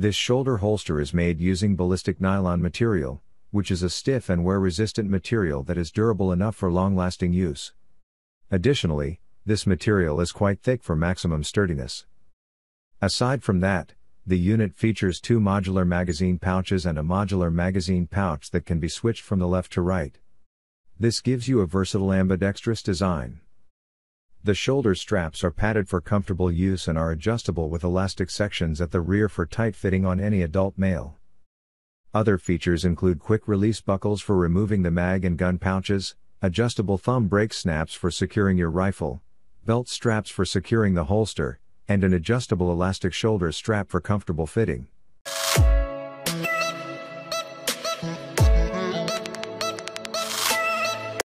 This shoulder holster is made using ballistic nylon material, which is a stiff and wear resistant material that is durable enough for long lasting use. Additionally, this material is quite thick for maximum sturdiness. Aside from that, the unit features two modular magazine pouches and a modular magazine pouch that can be switched from the left to right. This gives you a versatile ambidextrous design. The shoulder straps are padded for comfortable use and are adjustable with elastic sections at the rear for tight fitting on any adult male. Other features include quick release buckles for removing the mag and gun pouches, adjustable thumb brake snaps for securing your rifle, belt straps for securing the holster, and an adjustable elastic shoulder strap for comfortable fitting.